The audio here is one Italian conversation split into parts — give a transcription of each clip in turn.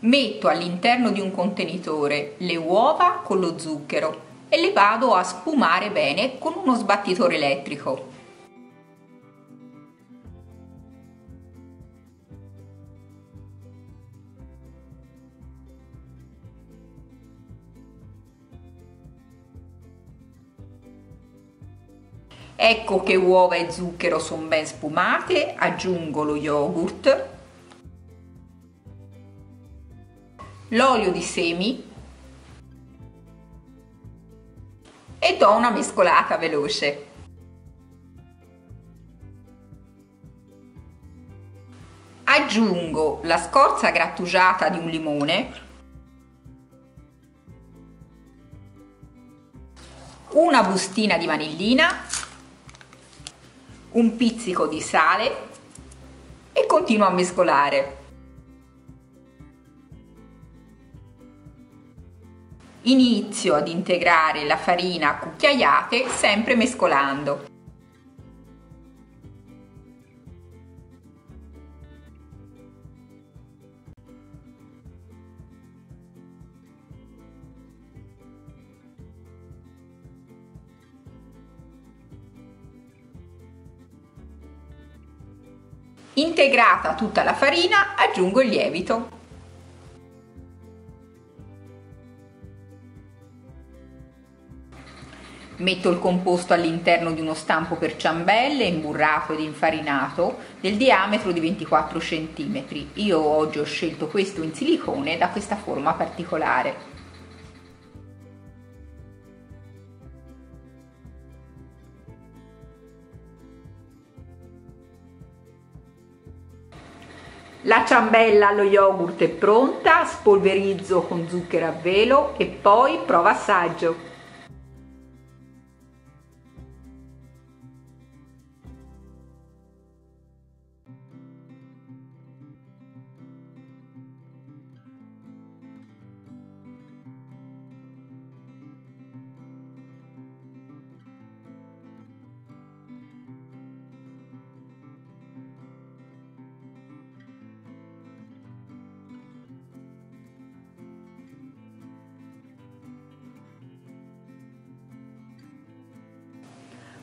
Metto all'interno di un contenitore le uova con lo zucchero e le vado a sfumare bene con uno sbattitore elettrico. Ecco che uova e zucchero sono ben sfumate, aggiungo lo yogurt, l'olio di semi e do una mescolata veloce. Aggiungo la scorza grattugiata di un limone, una bustina di vanillina un pizzico di sale e continuo a mescolare. Inizio ad integrare la farina a cucchiaiate sempre mescolando. Integrata tutta la farina aggiungo il lievito. Metto il composto all'interno di uno stampo per ciambelle imburrato ed infarinato del diametro di 24 cm. Io oggi ho scelto questo in silicone da questa forma particolare. La ciambella allo yogurt è pronta, spolverizzo con zucchero a velo e poi prova assaggio.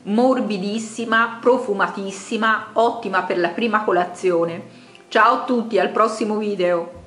Morbidissima, profumatissima, ottima per la prima colazione. Ciao a tutti, al prossimo video!